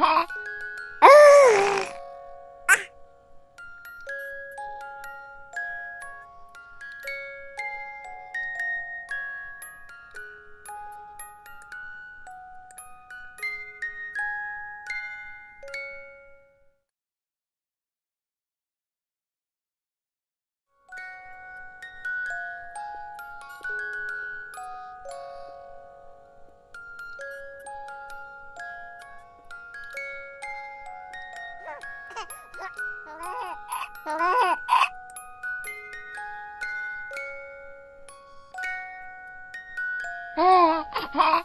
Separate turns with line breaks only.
Huh? Ha ha!